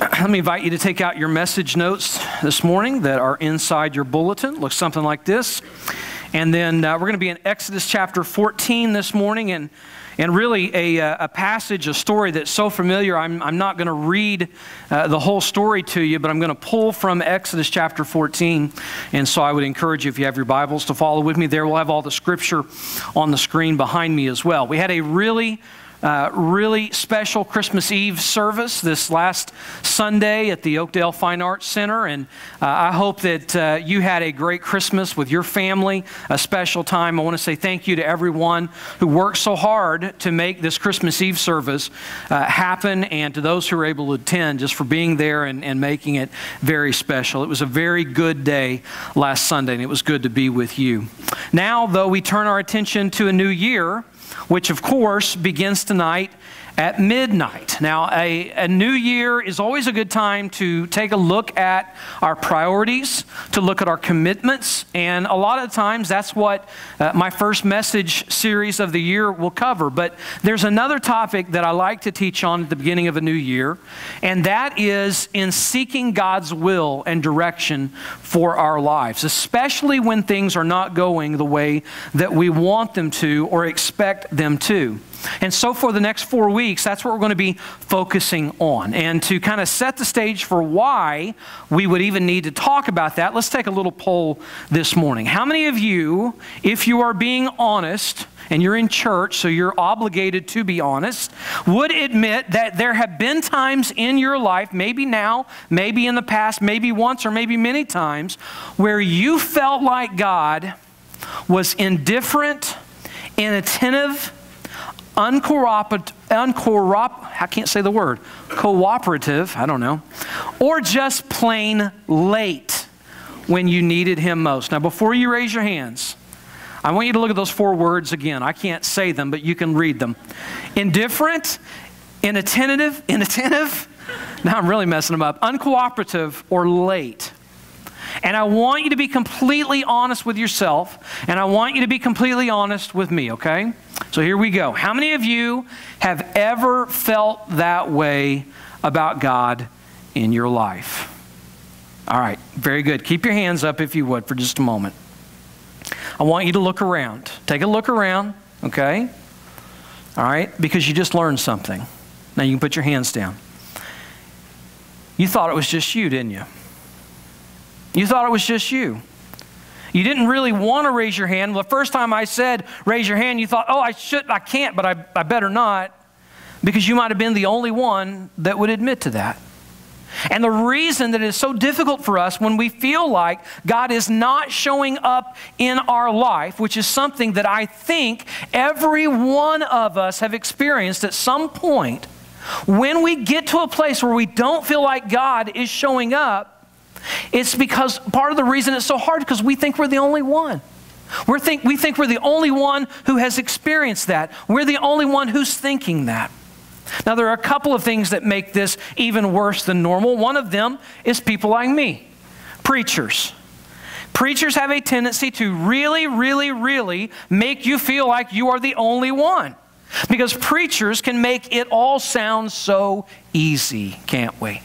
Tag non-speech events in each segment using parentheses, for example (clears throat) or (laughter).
(clears throat) let me invite you to take out your message notes this morning that are inside your bulletin. Looks something like this. And then uh, we're going to be in Exodus chapter 14 this morning. And, and really, a, uh, a passage, a story that's so familiar, I'm, I'm not going to read uh, the whole story to you, but I'm going to pull from Exodus chapter 14. And so I would encourage you, if you have your Bibles, to follow with me there. We'll have all the scripture on the screen behind me as well. We had a really uh, really special Christmas Eve service this last Sunday at the Oakdale Fine Arts Center. And uh, I hope that uh, you had a great Christmas with your family, a special time. I want to say thank you to everyone who worked so hard to make this Christmas Eve service uh, happen and to those who were able to attend just for being there and, and making it very special. It was a very good day last Sunday, and it was good to be with you. Now, though, we turn our attention to a new year which of course begins tonight at midnight. Now, a, a new year is always a good time to take a look at our priorities, to look at our commitments, and a lot of times that's what uh, my first message series of the year will cover. But there's another topic that I like to teach on at the beginning of a new year, and that is in seeking God's will and direction for our lives, especially when things are not going the way that we want them to or expect them to. And so, for the next four weeks, that's what we're going to be focusing on. And to kind of set the stage for why we would even need to talk about that, let's take a little poll this morning. How many of you, if you are being honest, and you're in church, so you're obligated to be honest, would admit that there have been times in your life, maybe now, maybe in the past, maybe once or maybe many times, where you felt like God was indifferent, inattentive, uncooperative, uncoop, I can't say the word, cooperative, I don't know, or just plain late when you needed him most. Now, before you raise your hands, I want you to look at those four words again. I can't say them, but you can read them. Indifferent, inattentive, inattentive. (laughs) Now I'm really messing them up. Uncooperative or late. And I want you to be completely honest with yourself, and I want you to be completely honest with me, okay? So here we go. How many of you have ever felt that way about God in your life? All right, very good. Keep your hands up if you would for just a moment. I want you to look around. Take a look around, okay? All right, because you just learned something. Now you can put your hands down. You thought it was just you, didn't you? You thought it was just you. You didn't really want to raise your hand. The first time I said, raise your hand, you thought, oh, I should, I can't, but I, I better not, because you might have been the only one that would admit to that. And the reason that it is so difficult for us when we feel like God is not showing up in our life, which is something that I think every one of us have experienced at some point, when we get to a place where we don't feel like God is showing up, it's because part of the reason it's so hard because we think we're the only one. we think, we think we're the only one who has experienced that. We're the only one who's thinking that. Now, there are a couple of things that make this even worse than normal. One of them is people like me, preachers. Preachers have a tendency to really, really, really make you feel like you are the only one. Because preachers can make it all sound so easy, can't we?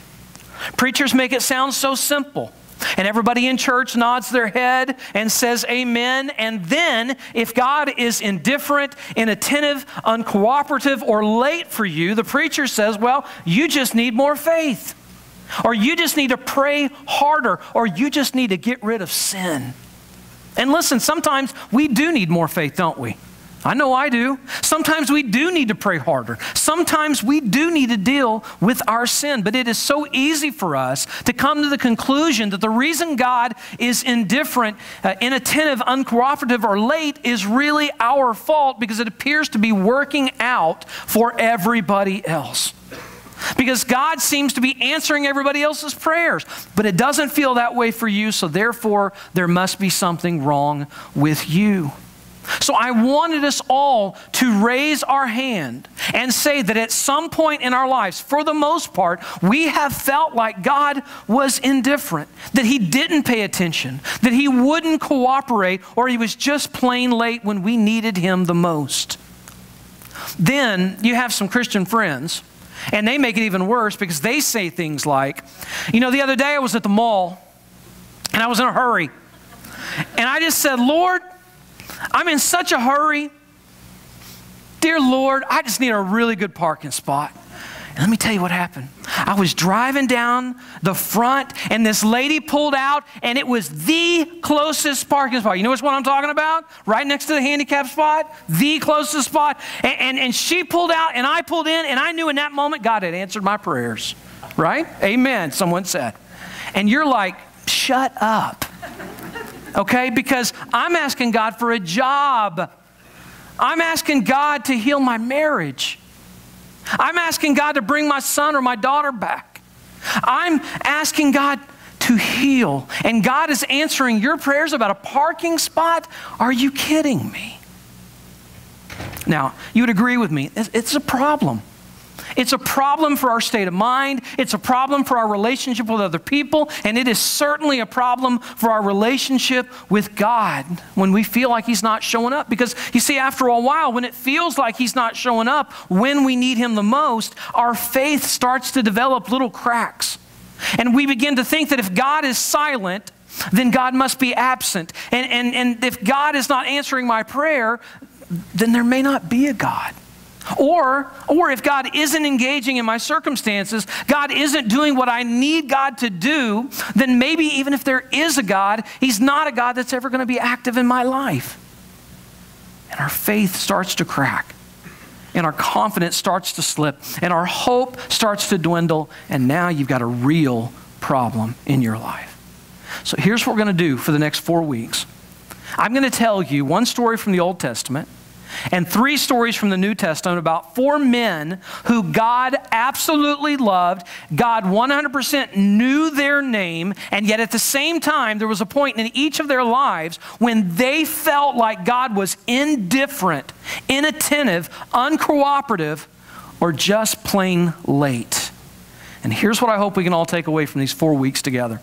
Preachers make it sound so simple. And everybody in church nods their head and says amen. And then, if God is indifferent, inattentive, uncooperative, or late for you, the preacher says, well, you just need more faith. Or you just need to pray harder. Or you just need to get rid of sin. And listen, sometimes we do need more faith, don't we? I know I do. Sometimes we do need to pray harder. Sometimes we do need to deal with our sin. But it is so easy for us to come to the conclusion that the reason God is indifferent, uh, inattentive, uncooperative, or late is really our fault because it appears to be working out for everybody else. Because God seems to be answering everybody else's prayers, but it doesn't feel that way for you, so therefore there must be something wrong with you. So I wanted us all to raise our hand and say that at some point in our lives, for the most part, we have felt like God was indifferent, that He didn't pay attention, that He wouldn't cooperate, or He was just plain late when we needed Him the most. Then you have some Christian friends And they make it even worse because they say things like, you know, the other day I was at the mall and I was in a hurry. And I just said, Lord, I'm in such a hurry. Dear Lord, I just need a really good parking spot. And let me tell you what happened. I was driving down the front, and this lady pulled out, and it was the closest parking spot. You know which one I'm talking about? Right next to the handicap spot, the closest spot. And, and, and she pulled out, and I pulled in, and I knew in that moment God had answered my prayers. Right? Amen, someone said. And you're like, shut up. Okay? Because I'm asking God for a job. I'm asking God to heal my marriage. I'm asking God to bring my son or my daughter back. I'm asking God to heal. And God is answering your prayers about a parking spot? Are you kidding me? Now, you would agree with me, it's a problem. It's a problem for our state of mind. It's a problem for our relationship with other people. And it is certainly a problem for our relationship with God when we feel like He's not showing up. Because you see, after a while, when it feels like He's not showing up when we need Him the most, our faith starts to develop little cracks. And we begin to think that if God is silent, then God must be absent. And, and, and if God is not answering my prayer, then there may not be a God. Or, or if God isn't engaging in my circumstances, God isn't doing what I need God to do, then maybe even if there is a God, He's not a God that's ever going to be active in my life. And our faith starts to crack, and our confidence starts to slip, and our hope starts to dwindle, and now you've got a real problem in your life. So here's what we're going to do for the next four weeks. I'm going to tell you one story from the Old Testament and three stories from the New Testament about four men who God absolutely loved. God 100% knew their name, and yet at the same time, there was a point in each of their lives when they felt like God was indifferent, inattentive, uncooperative, or just plain late. And here's what I hope we can all take away from these four weeks together.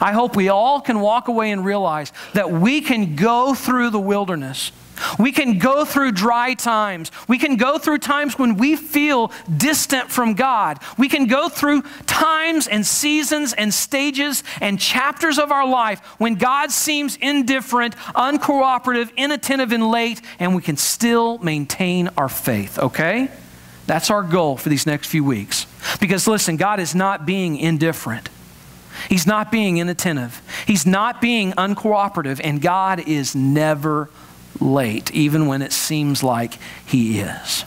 I hope we all can walk away and realize that we can go through the wilderness we can go through dry times. We can go through times when we feel distant from God. We can go through times and seasons and stages and chapters of our life when God seems indifferent, uncooperative, inattentive, and late, and we can still maintain our faith, okay? That's our goal for these next few weeks. Because listen, God is not being indifferent. He's not being inattentive. He's not being uncooperative, and God is never late, even when it seems like he is.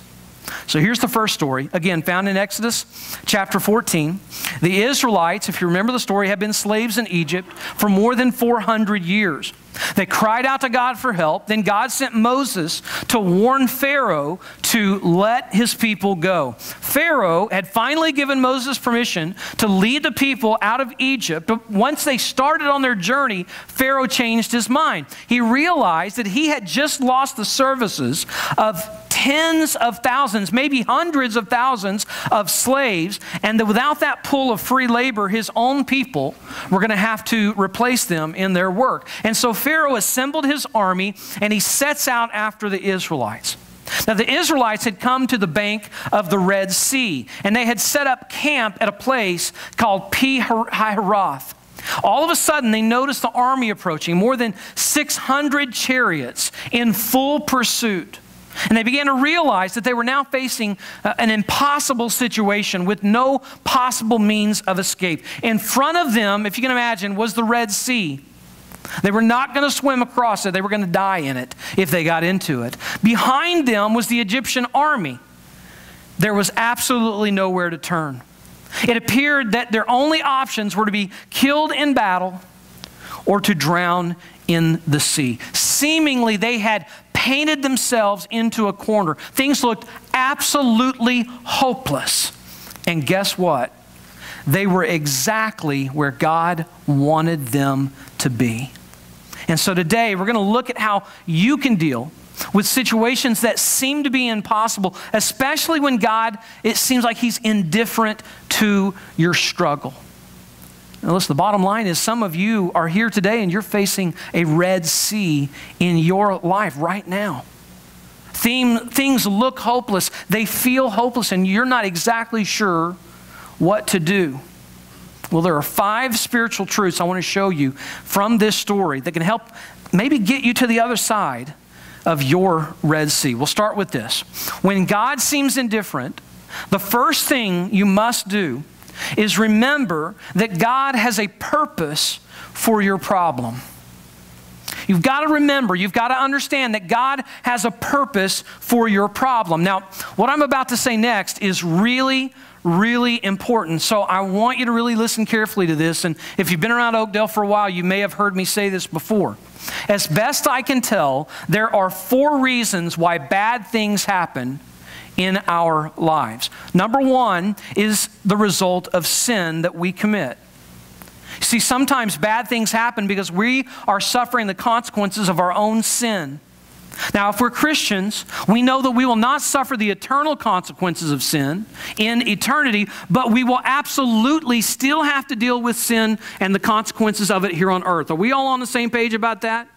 So here's the first story, again, found in Exodus chapter 14. The Israelites, if you remember the story, have been slaves in Egypt for more than 400 years. They cried out to God for help. Then God sent Moses to warn Pharaoh to let his people go. Pharaoh had finally given Moses permission to lead the people out of Egypt. But once they started on their journey, Pharaoh changed his mind. He realized that he had just lost the services of tens of thousands, maybe hundreds of thousands of slaves, and that without that pool of free labor, his own people were going to have to replace them in their work. And so Pharaoh assembled his army and he sets out after the Israelites. Now, the Israelites had come to the bank of the Red Sea, and they had set up camp at a place called Pi Hahiroth. All of a sudden, they noticed the army approaching, more than 600 chariots in full pursuit. And they began to realize that they were now facing uh, an impossible situation with no possible means of escape. In front of them, if you can imagine, was the Red Sea. They were not going to swim across it, they were going to die in it if they got into it. Behind them was the Egyptian army. There was absolutely nowhere to turn. It appeared that their only options were to be killed in battle or to drown in the sea. Seemingly, they had painted themselves into a corner. Things looked absolutely hopeless. And guess what? They were exactly where God wanted them to be. And so today we're going to look at how you can deal with situations that seem to be impossible, especially when God, it seems like He's indifferent to your struggle. Now, listen, the bottom line is some of you are here today and you're facing a Red Sea in your life right now. theme, things look hopeless, they feel hopeless, and you're not exactly sure what to do. Well, there are five spiritual truths I want to show you from this story that can help maybe get you to the other side of your Red Sea. We'll start with this. When God seems indifferent, the first thing you must do is remember that God has a purpose for your problem. You've got to remember, you've got to understand that God has a purpose for your problem. Now, what I'm about to say next is really, really important. So I want you to really listen carefully to this. And if you've been around Oakdale for a while, you may have heard me say this before. As best I can tell, there are four reasons why bad things happen in our lives. Number one is the result of sin that we commit. See, sometimes bad things happen because we are suffering the consequences of our own sin. Now, if we're Christians, we know that we will not suffer the eternal consequences of sin in eternity, but we will absolutely still have to deal with sin and the consequences of it here on earth. Are we all on the same page about that?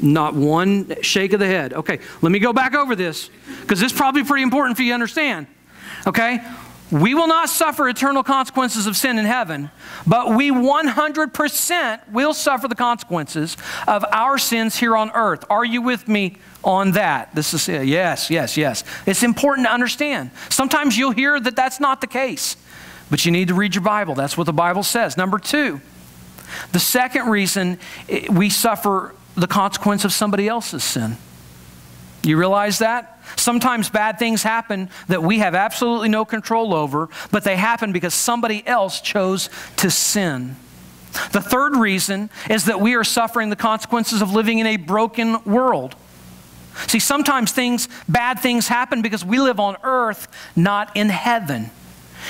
Not one shake of the head. Okay, let me go back over this because this is probably pretty important for you to understand. Okay? We will not suffer eternal consequences of sin in heaven, but we 100% will suffer the consequences of our sins here on earth. Are you with me on that? This is yes, yes, yes. It's important to understand. Sometimes you'll hear that that's not the case, but you need to read your Bible. That's what the Bible says. Number two, the second reason eh, we suffer the consequence of somebody else's sin. You realize that? Sometimes bad things happen that we have absolutely no control over, but they happen because somebody else chose to sin. The third reason is that we are suffering the consequences of living in a broken world. See, sometimes things, bad things happen because we live on earth, not in heaven.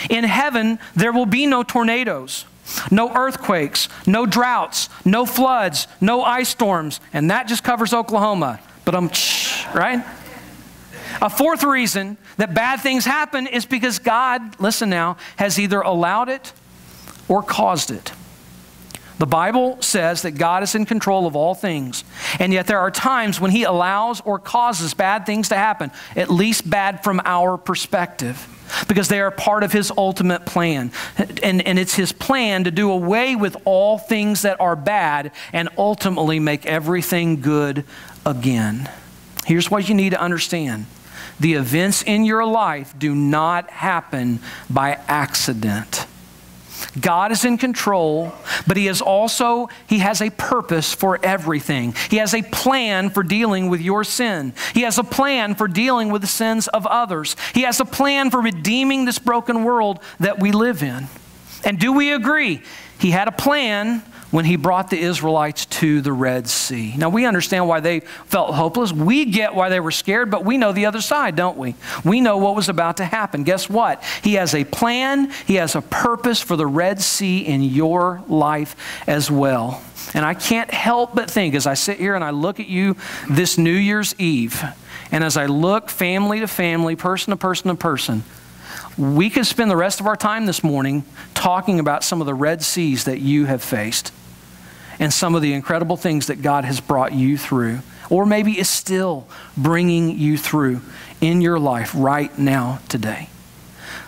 In heaven, there will be no tornadoes, no earthquakes, no droughts, no floods, no ice storms, and that just covers Oklahoma. But um, I'm, right? A fourth reason that bad things happen is because God, listen now, has either allowed it or caused it. The Bible says that God is in control of all things, and yet there are times when He allows or causes bad things to happen, at least bad from our perspective, because they are part of His ultimate plan. And, and it's His plan to do away with all things that are bad and ultimately make everything good again. Here's what you need to understand the events in your life do not happen by accident. God is in control, but he is also he has a purpose for everything. He has a plan for dealing with your sin. He has a plan for dealing with the sins of others. He has a plan for redeeming this broken world that we live in. And do we agree? He had a plan when he brought the Israelites to the Red Sea. Now, we understand why they felt hopeless. We get why they were scared, but we know the other side, don't we? We know what was about to happen. Guess what? He has a plan, he has a purpose for the Red Sea in your life as well. And I can't help but think as I sit here and I look at you this New Year's Eve, and as I look family to family, person to person to person, we could spend the rest of our time this morning talking about some of the Red Seas that you have faced and some of the incredible things that God has brought you through, or maybe is still bringing you through in your life right now, today.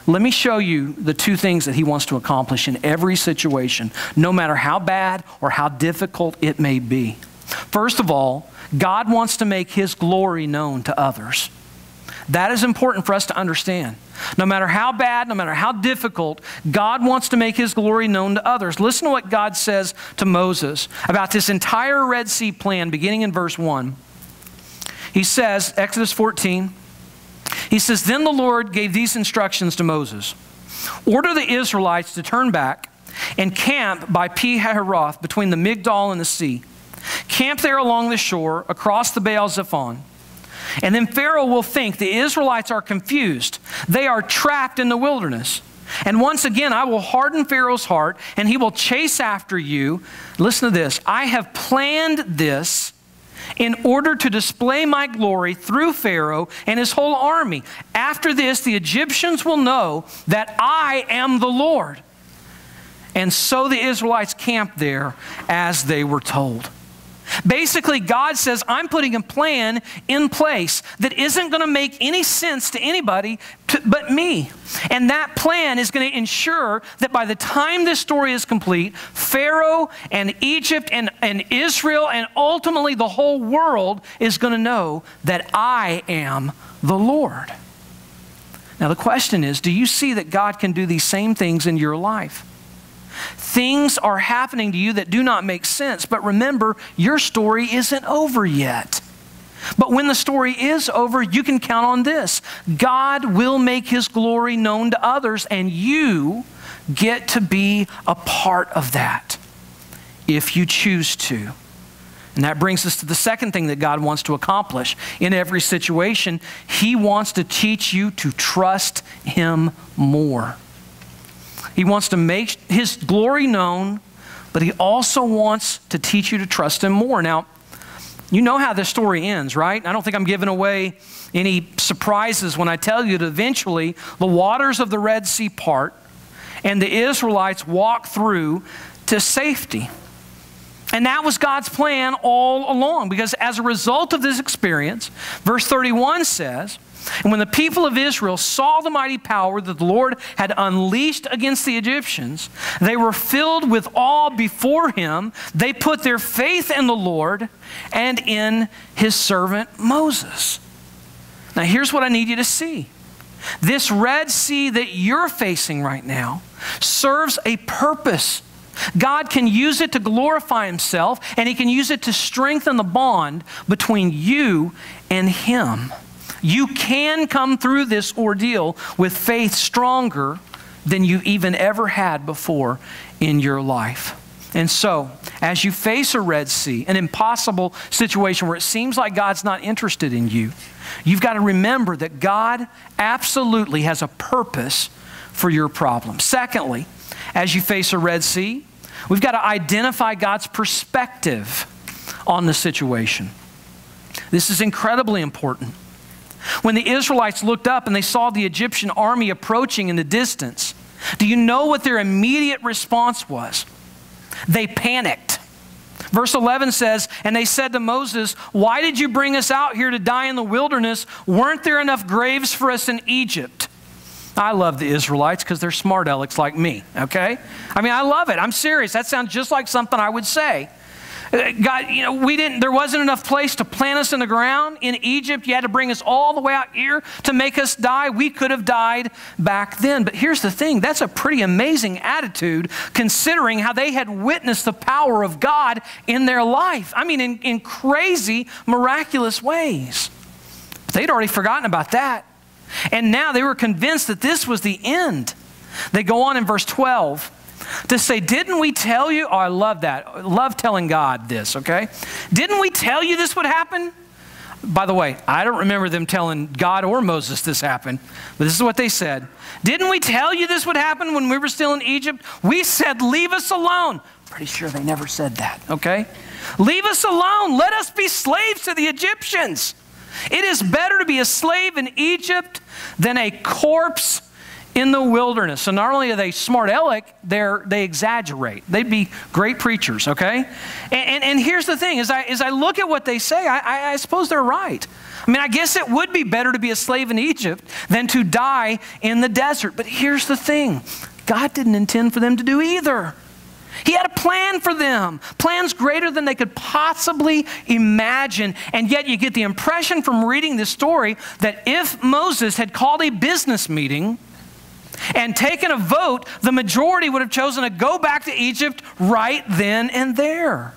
Let me show you the two things that he wants to accomplish in every situation, no matter how bad or how difficult it may be. First of all, God wants to make his glory known to others. That is important for us to understand. No matter how bad, no matter how difficult, God wants to make his glory known to others. Listen to what God says to Moses about this entire Red Sea plan, beginning in verse 1. He says, Exodus 14, he says, Then the Lord gave these instructions to Moses Order the Israelites to turn back and camp by Pi Hahiroth between the Migdol and the sea. Camp there along the shore across the Baal Zephon. And then Pharaoh will think the Israelites are confused. They are trapped in the wilderness. And once again, I will harden Pharaoh's heart and he will chase after you. Listen to this I have planned this in order to display my glory through Pharaoh and his whole army. After this, the Egyptians will know that I am the Lord. And so the Israelites camped there as they were told. Basically, God says, I'm putting a plan in place that isn't going to make any sense to anybody but me. And that plan is going to ensure that by the time this story is complete, Pharaoh and Egypt and, and Israel and ultimately the whole world is going to know that I am the Lord. Now, the question is do you see that God can do these same things in your life? Things are happening to you that do not make sense, but remember, your story isn't over yet. But when the story is over, you can count on this God will make his glory known to others, and you get to be a part of that if you choose to. And that brings us to the second thing that God wants to accomplish in every situation. He wants to teach you to trust Him more. He wants to make His glory known, but He also wants to teach you to trust Him more. Now, you know how this story ends, right? I don't think I'm giving away any surprises when I tell you that eventually the waters of the Red Sea part and the Israelites walk through to safety. And that was God's plan all along because as a result of this experience, verse 31 says, and when the people of Israel saw the mighty power that the Lord had unleashed against the Egyptians, they were filled with awe before him. They put their faith in the Lord and in his servant Moses. Now, here's what I need you to see this Red Sea that you're facing right now serves a purpose. God can use it to glorify Himself, and He can use it to strengthen the bond between you and Him. You can come through this ordeal with faith stronger than you even ever had before in your life. And so, as you face a Red Sea, an impossible situation where it seems like God's not interested in you, you've got to remember that God absolutely has a purpose for your problem. Secondly, as you face a Red Sea, we've got to identify God's perspective on the situation. This is incredibly important. When the Israelites looked up and they saw the Egyptian army approaching in the distance, do you know what their immediate response was? They panicked. Verse 11 says, And they said to Moses, Why did you bring us out here to die in the wilderness? Weren't there enough graves for us in Egypt? I love the Israelites because they're smart alecks like me, okay? I mean, I love it. I'm serious. That sounds just like something I would say. Uh, God, you know, we didn't, there wasn't enough place to plant us in the ground. In Egypt, you had to bring us all the way out here to make us die. We could have died back then. But here's the thing that's a pretty amazing attitude considering how they had witnessed the power of God in their life. I mean, in, in crazy, miraculous ways. But they'd already forgotten about that. And now they were convinced that this was the end. They go on in verse 12 to say, Didn't we tell you? Oh, I love that. Love telling God this, okay? Didn't we tell you this would happen? By the way, I don't remember them telling God or Moses this happened, but this is what they said. Didn't we tell you this would happen when we were still in Egypt? We said, Leave us alone. Pretty sure they never said that, okay? Leave us alone. Let us be slaves to the Egyptians. It is better to be a slave in Egypt than a corpse in the wilderness. And not only are they smart aleck, they're, they exaggerate. They'd be great preachers, okay? And, and, and, here's the thing as I, as I look at what they say, I, I, I suppose they're right. I mean, I guess it would be better to be a slave in Egypt than to die in the desert. But here's the thing God didn't intend for them to do either. He had a plan for them, plans greater than they could possibly imagine. And yet, you get the impression from reading this story that if Moses had called a business meeting, and taken a vote, the majority would have chosen to go back to Egypt right then and there.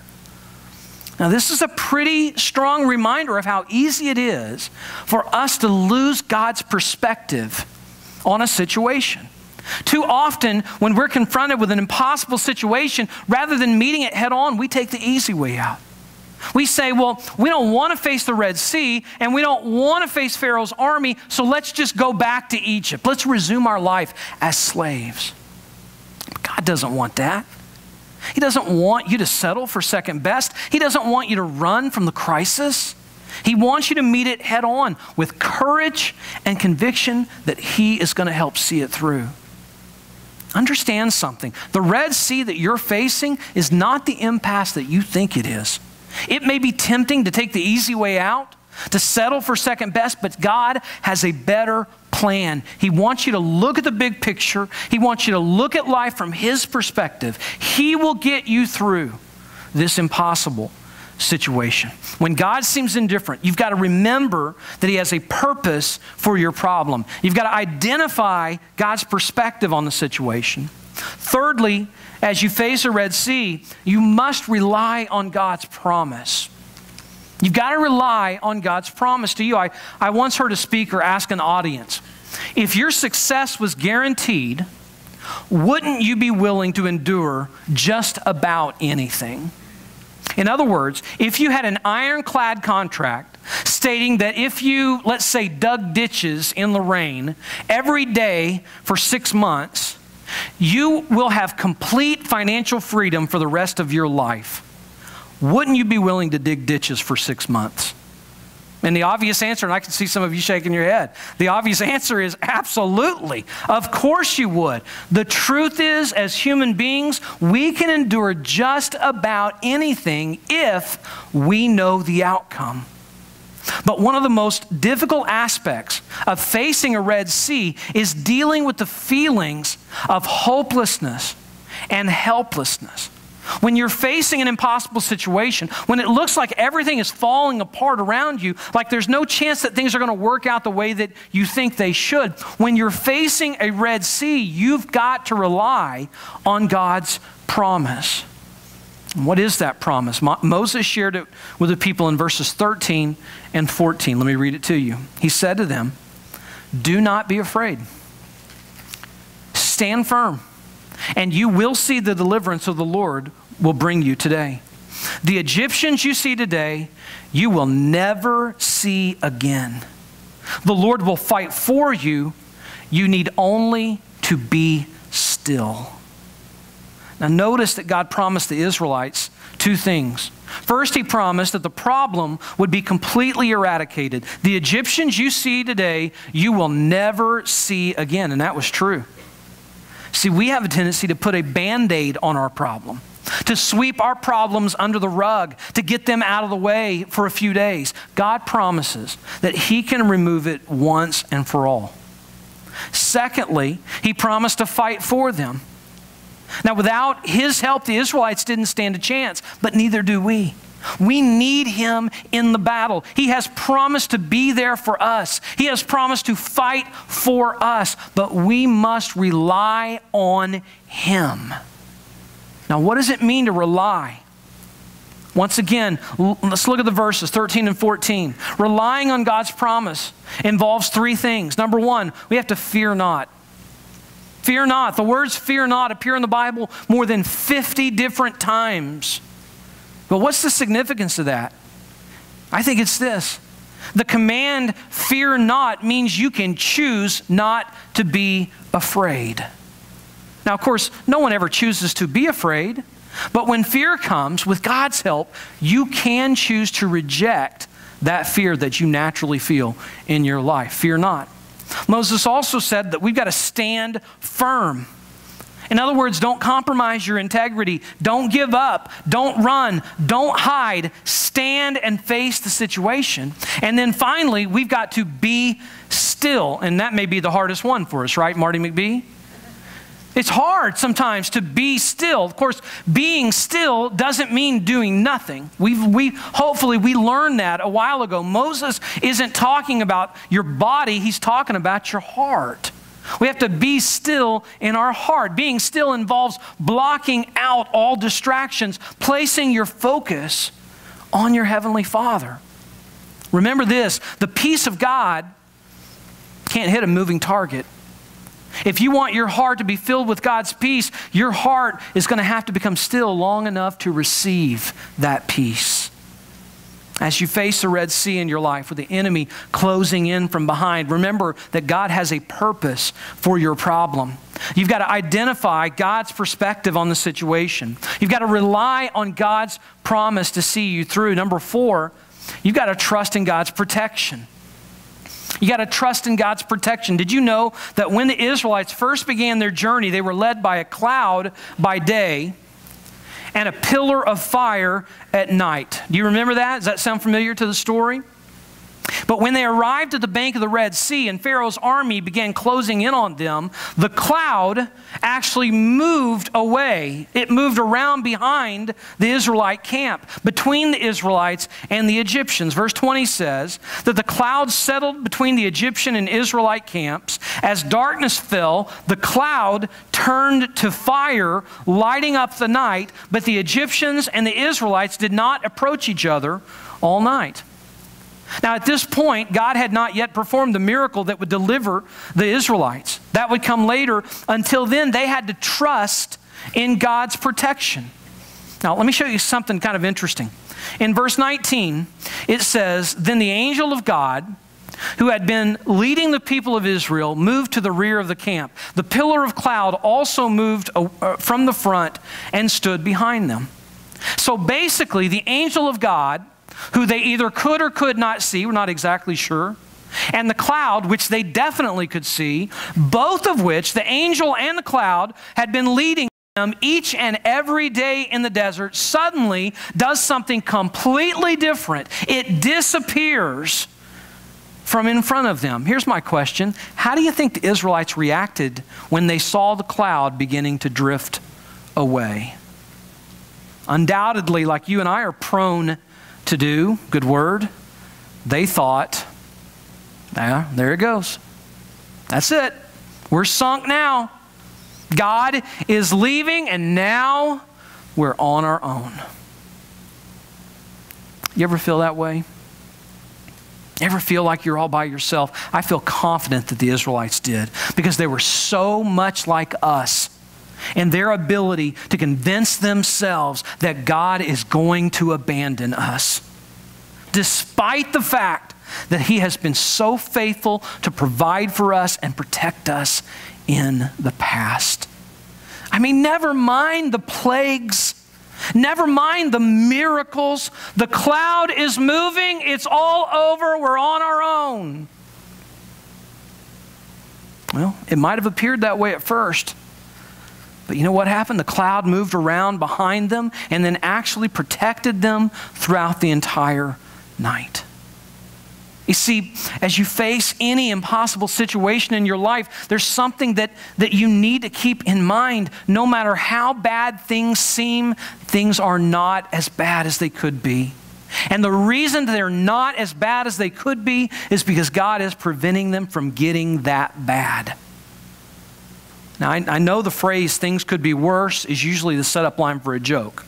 Now, this is a pretty strong reminder of how easy it is for us to lose God's perspective on a situation. Too often, when we're confronted with an impossible situation, rather than meeting it head on, we take the easy way out. We say, well, we don't want to face the Red Sea and we don't want to face Pharaoh's army, so let's just go back to Egypt. Let's resume our life as slaves. God doesn't want that. He doesn't want you to settle for second best. He doesn't want you to run from the crisis. He wants you to meet it head on with courage and conviction that He is going to help see it through. Understand something. The Red Sea that you're facing is not the impasse that you think it is. It may be tempting to take the easy way out, to settle for second best, but God has a better plan. He wants you to look at the big picture, He wants you to look at life from His perspective. He will get you through this impossible situation. When God seems indifferent, you've got to remember that He has a purpose for your problem. You've got to identify God's perspective on the situation. Thirdly, as you face a Red Sea, you must rely on God's promise. You've got to rely on God's promise to you. I, I once heard a speaker ask an audience if your success was guaranteed, wouldn't you be willing to endure just about anything? In other words, if you had an ironclad contract stating that if you, let's say, dug ditches in the rain every day for six months, you will have complete financial freedom for the rest of your life. Wouldn't you be willing to dig ditches for six months? And the obvious answer, and I can see some of you shaking your head, the obvious answer is absolutely. Of course you would. The truth is, as human beings, we can endure just about anything if we know the outcome. But one of the most difficult aspects of facing a Red Sea is dealing with the feelings of hopelessness and helplessness. When you're facing an impossible situation, when it looks like everything is falling apart around you, like there's no chance that things are going to work out the way that you think they should, when you're facing a Red Sea, you've got to rely on God's promise. What is that promise? Mo- Moses shared it with the people in verses 13 and 14. Let me read it to you. He said to them, Do not be afraid, stand firm and you will see the deliverance of the Lord will bring you today. The Egyptians you see today, you will never see again. The Lord will fight for you. You need only to be still. Now, notice that God promised the Israelites two things. First, He promised that the problem would be completely eradicated. The Egyptians you see today, you will never see again. And that was true. See, we have a tendency to put a band aid on our problem, to sweep our problems under the rug, to get them out of the way for a few days. God promises that He can remove it once and for all. Secondly, He promised to fight for them. Now, without His help, the Israelites didn't stand a chance, but neither do we. We need him in the battle. He has promised to be there for us, he has promised to fight for us, but we must rely on him. Now, what does it mean to rely? Once again, let's look at the verses 13 and 14. Relying on God's promise involves three things. Number one, we have to fear not. Fear not. The words fear not appear in the Bible more than 50 different times. But what's the significance of that? I think it's this. The command, fear not, means you can choose not to be afraid. Now, of course, no one ever chooses to be afraid, but when fear comes, with God's help, you can choose to reject that fear that you naturally feel in your life. Fear not. Moses also said that we've got to stand firm. In other words, don't compromise your integrity. Don't give up. Don't run. Don't hide. Stand and face the situation. And then finally, we've got to be still. And that may be the hardest one for us, right, Marty McBee? It's hard sometimes to be still. Of course, being still doesn't mean doing nothing. We've, we, hopefully, we learned that a while ago. Moses isn't talking about your body, he's talking about your heart. We have to be still in our heart. Being still involves blocking out all distractions, placing your focus on your Heavenly Father. Remember this the peace of God can't hit a moving target. If you want your heart to be filled with God's peace, your heart is going to have to become still long enough to receive that peace. As you face the Red Sea in your life with the enemy closing in from behind, remember that God has a purpose for your problem. You've got to identify God's perspective on the situation. You've got to rely on God's promise to see you through. Number four, you've got to trust in God's protection. You got to trust in God's protection. Did you know that when the Israelites first began their journey, they were led by a cloud by day and a pillar of fire at night. Do you remember that? Does that sound familiar to the story? But when they arrived at the bank of the Red Sea and Pharaoh's army began closing in on them, the cloud actually moved away. It moved around behind the Israelite camp, between the Israelites and the Egyptians. Verse 20 says that the cloud settled between the Egyptian and Israelite camps. As darkness fell, the cloud turned to fire, lighting up the night, but the Egyptians and the Israelites did not approach each other all night. Now, at this point, God had not yet performed the miracle that would deliver the Israelites. That would come later. Until then, they had to trust in God's protection. Now, let me show you something kind of interesting. In verse 19, it says, Then the angel of God, who had been leading the people of Israel, moved to the rear of the camp. The pillar of cloud also moved uh, from the front and stood behind them. So basically, the angel of God who they either could or could not see, we're not exactly sure, and the cloud, which they definitely could see, both of which, the angel and the cloud, had been leading them each and every day in the desert, suddenly does something completely different. It disappears from in front of them. Here's my question How do you think the Israelites reacted when they saw the cloud beginning to drift away? Undoubtedly, like you and I are prone to do, good word, they thought, yeah, there it goes. That's it. We're sunk now. God is leaving, and now we're on our own. You ever feel that way? Ever feel like you're all by yourself? I feel confident that the Israelites did because they were so much like us and their ability to convince themselves that God is going to abandon us. Despite the fact that He has been so faithful to provide for us and protect us in the past. I mean, never mind the plagues. Never mind the miracles. The cloud is moving. It's all over. We're on our own. Well, it might have appeared that way at first. But you know what happened? The cloud moved around behind them and then actually protected them throughout the entire night. You see, as you face any impossible situation in your life, there's something that, that you need to keep in mind. No matter how bad things seem, things are not as bad as they could be. And the reason they're not as bad as they could be is because God is preventing them from getting that bad. Now, I, I know the phrase things could be worse is usually the setup line for a joke,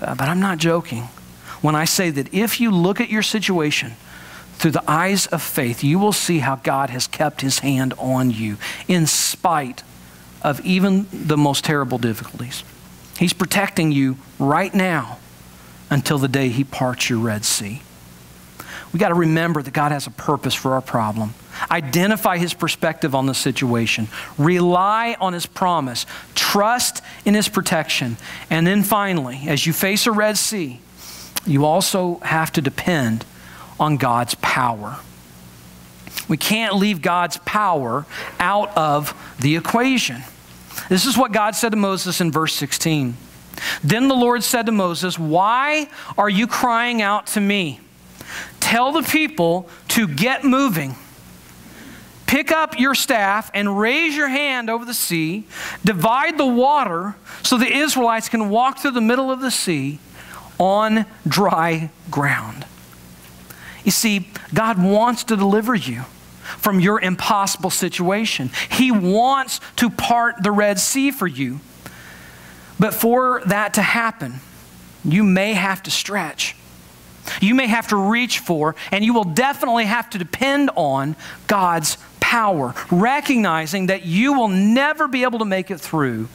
uh, but I'm not joking when I say that if you look at your situation through the eyes of faith, you will see how God has kept his hand on you in spite of even the most terrible difficulties. He's protecting you right now until the day he parts your Red Sea. We got to remember that God has a purpose for our problem. Identify his perspective on the situation. Rely on his promise. Trust in his protection. And then finally, as you face a Red Sea, you also have to depend on God's power. We can't leave God's power out of the equation. This is what God said to Moses in verse 16. Then the Lord said to Moses, Why are you crying out to me? Tell the people to get moving. Pick up your staff and raise your hand over the sea. Divide the water so the Israelites can walk through the middle of the sea on dry ground. You see, God wants to deliver you from your impossible situation. He wants to part the Red Sea for you. But for that to happen, you may have to stretch. You may have to reach for, and you will definitely have to depend on God's power, recognizing that you will never be able to make it through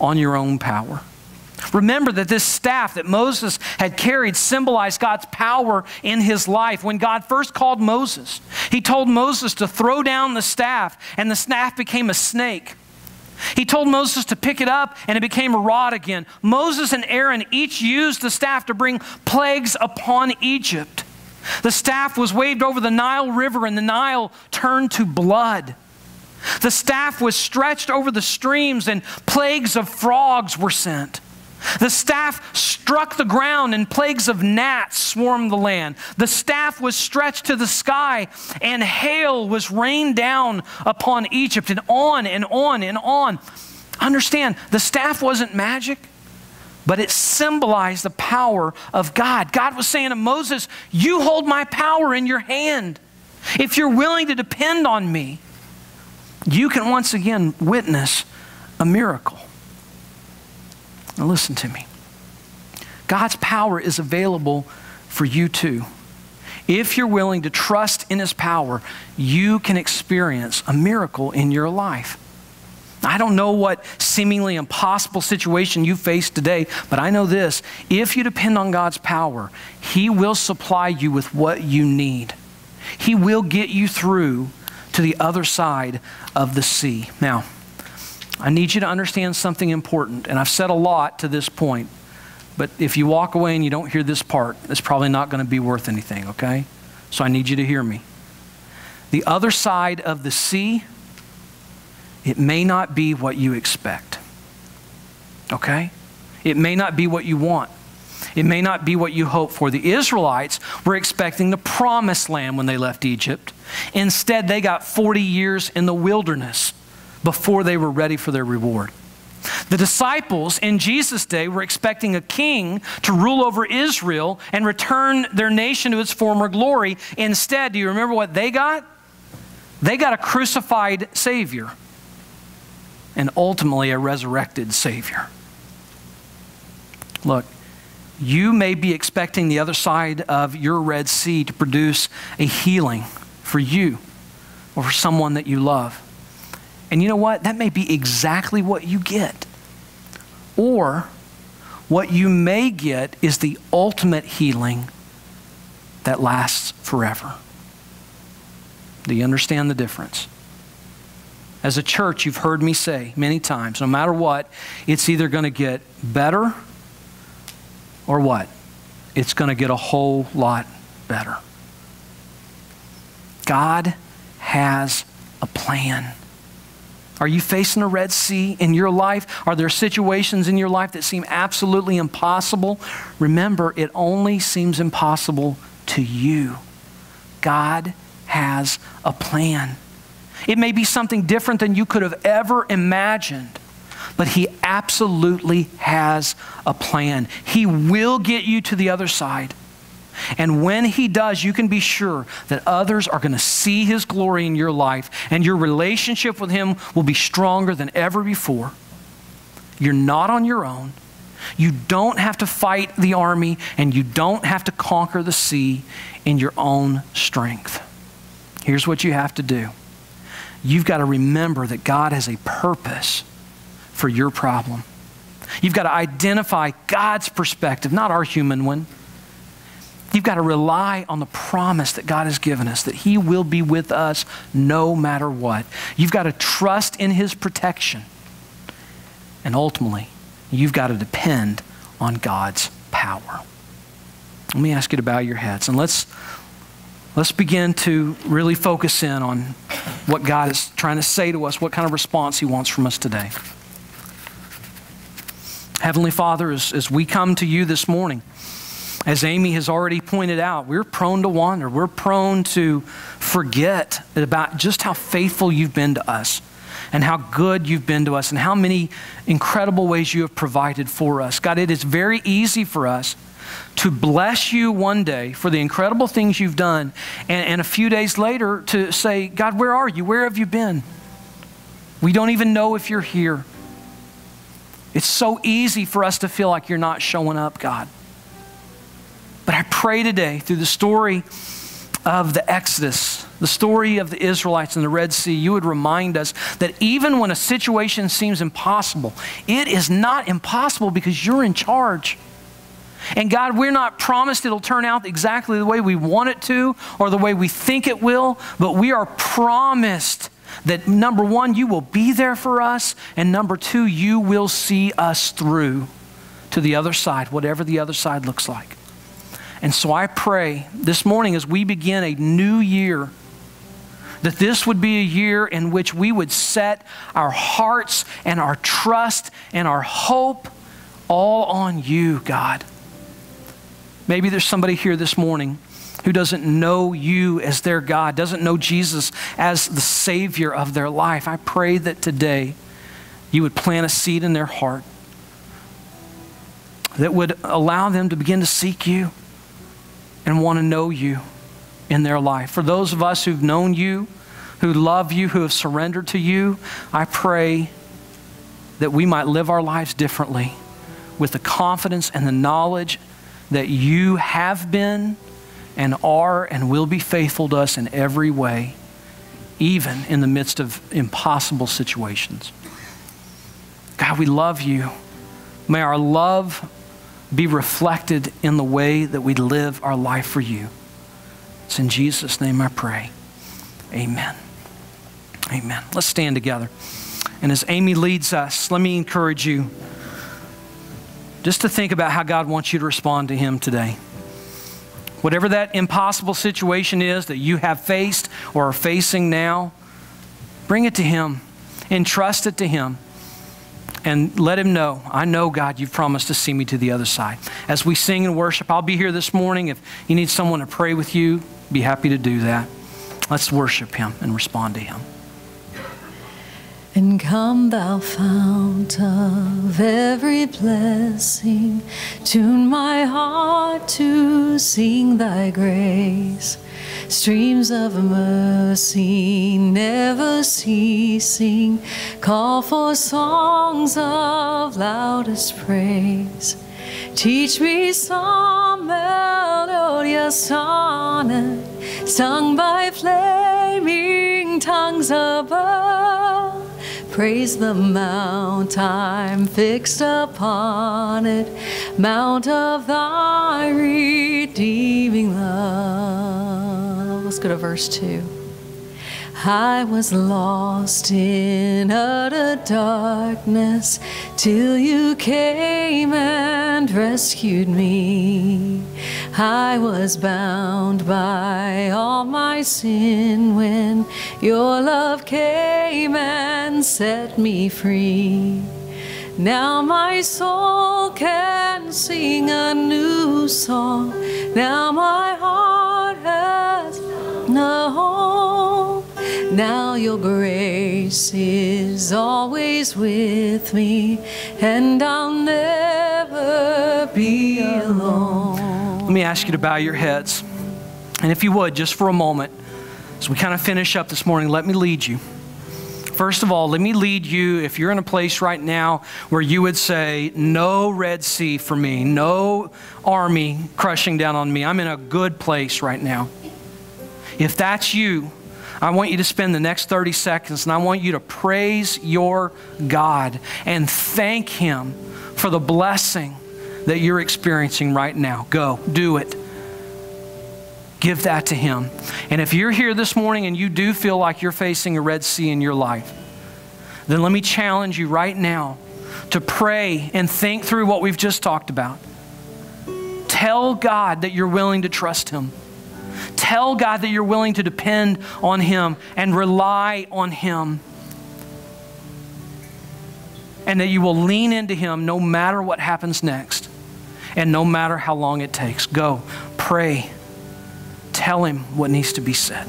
on your own power. Remember that this staff that Moses had carried symbolized God's power in his life. When God first called Moses, he told Moses to throw down the staff, and the staff became a snake. He told Moses to pick it up, and it became a rod again. Moses and Aaron each used the staff to bring plagues upon Egypt. The staff was waved over the Nile River, and the Nile turned to blood. The staff was stretched over the streams, and plagues of frogs were sent. The staff struck the ground, and plagues of gnats swarmed the land. The staff was stretched to the sky, and hail was rained down upon Egypt, and on and on and on. Understand, the staff wasn't magic, but it symbolized the power of God. God was saying to Moses, You hold my power in your hand. If you're willing to depend on me, you can once again witness a miracle. Now, listen to me. God's power is available for you too. If you're willing to trust in His power, you can experience a miracle in your life. I don't know what seemingly impossible situation you face today, but I know this. If you depend on God's power, He will supply you with what you need. He will get you through to the other side of the sea. Now, I need you to understand something important, and I've said a lot to this point, but if you walk away and you don't hear this part, it's probably not going to be worth anything, okay? So I need you to hear me. The other side of the sea, it may not be what you expect, okay? It may not be what you want. It may not be what you hope for. The Israelites were expecting the promised land when they left Egypt. Instead, they got 40 years in the wilderness before they were ready for their reward. The disciples in Jesus' day were expecting a king to rule over Israel and return their nation to its former glory. Instead, do you remember what they got? They got a crucified Savior and ultimately a resurrected Savior. Look, you may be expecting the other side of your Red Sea to produce a healing for you or for someone that you love. And you know what? That may be exactly what you get. Or what you may get is the ultimate healing that lasts forever. Do you understand the difference? As a church, you've heard me say many times no matter what, it's either going to get better or what? It's going to get a whole lot better. God has a plan. Are you facing a Red Sea in your life? Are there situations in your life that seem absolutely impossible? Remember, it only seems impossible to you. God has a plan. It may be something different than you could have ever imagined, but He absolutely has a plan. He will get you to the other side. And when He does, you can be sure that others are going to see His glory in your life, and your relationship with Him will be stronger than ever before. You're not on your own. You don't have to fight the army, and you don't have to conquer the sea in your own strength. Here's what you have to do you've got to remember that God has a purpose for your problem. You've got to identify God's perspective, not our human one. You've got to rely on the promise that God has given us that He will be with us no matter what. You've got to trust in His protection. And ultimately, you've got to depend on God's power. Let me ask you to bow your heads and let's, let's begin to really focus in on what God is trying to say to us, what kind of response He wants from us today. Heavenly Father, as, as we come to you this morning, as Amy has already pointed out, we're prone to wander. We're prone to forget about just how faithful you've been to us and how good you've been to us and how many incredible ways you have provided for us. God, it is very easy for us to bless you one day for the incredible things you've done, and, and, a few days later to say, God, where are you? Where have you been? We don't even know if you're here. It's so easy for us to feel like you're not showing up, God. But I pray today through the story of the Exodus, the story of the Israelites in the Red Sea, you would remind us that even when a situation seems impossible, it is not impossible because you're in charge. And God, we're not promised it'll turn out exactly the way we want it to or the way we think it will, but we are promised that number one, you will be there for us, and number two, you will see us through to the other side, whatever the other side looks like. And so I pray this morning as we begin a new year, that this would be a year in which we would set our hearts and our trust and our hope all on you, God. Maybe there's somebody here this morning who doesn't know you as their God, doesn't know Jesus as the Savior of their life. I pray that today you would plant a seed in their heart that would allow them to begin to seek you and want to know you in their life. For those of us who've known you, who love you, who have surrendered to you, I pray that we might live our lives differently with the confidence and the knowledge that you have been and are and will be faithful to us in every way, even in the midst of impossible situations. God, we love you. May our love be reflected in the way that we live our life for you. It's in Jesus' name I pray. Amen. Amen. Let's stand together. And as Amy leads us, let me encourage you just to think about how God wants you to respond to Him today. Whatever that impossible situation is that you have faced or are facing now, bring it to Him, entrust it to Him, and let Him know, I know, God, you've promised to see me to the other side. As we sing and worship, I'll be here this morning. If you need someone to pray with you, be happy to do that. Let's worship Him and respond to Him. And come, thou fount of every blessing, tune my heart to sing thy grace. Streams of mercy never ceasing, call for songs of loudest praise. Teach me some melodious sonnet, sung by flaming tongues above Praise the mount I'm fixed upon it, mount of thy redeeming love. Let's go to verse 2. I was lost in utter darkness till you came and rescued me. I was bound by all my sin when your love came and set me free. Now my soul can sing a new song. Now my heart Now your grace is always with me, and I'll never be alone. Let me ask you to bow your heads. And if you would, just for a moment, as we kind of finish up this morning, let me lead you. First of all, let me lead you. If you're in a place right now where you would say, No Red Sea for me, no army crushing down on me, I'm in a good place right now. If that's you, I want you to spend the next 30 seconds and I want you to praise your God and thank Him for the blessing that you're experiencing right now. Go, do it. Give that to Him. And if you're here this morning and you do feel like you're facing a Red Sea in your life, then let me challenge you right now to pray and think through what we've just talked about. Tell God that you're willing to trust Him. Tell God that you're willing to depend on Him and rely on Him. And that you will lean into Him no matter what happens next and no matter how long it takes. Go, pray, tell Him what needs to be said.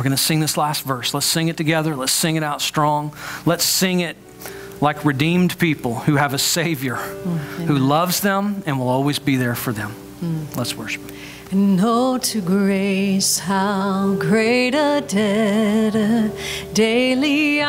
We're going to sing this last verse. Let's sing it together. Let's sing it out strong. Let's sing it like redeemed people who have a Savior mm, who loves them and will always be there for them. Mm. Let's worship. And oh, to grace, how great a debtor daily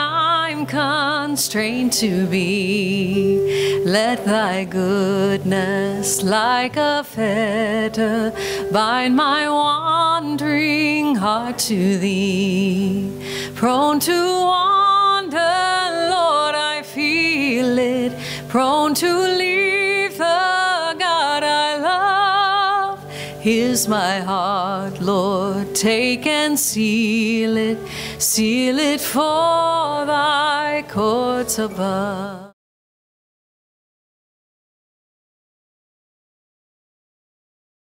I'm constrained to be. Let thy goodness, like a fetter, bind my wandering heart to thee. Prone to wander, Lord, I feel it. Prone to leave the God I love. Here's my heart, Lord, take and seal it seal it for thy courts above.